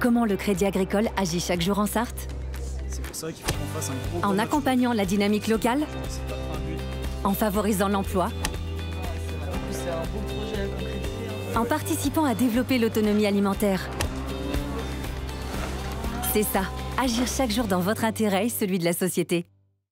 Comment le Crédit Agricole agit chaque jour en Sarthe C'est pour ça qu'il faut qu'on fasse un gros... En accompagnant la dynamique locale En favorisant l'emploi ah, hein. En participant à développer l'autonomie alimentaire. C'est ça, agir chaque jour dans votre intérêt et celui de la société.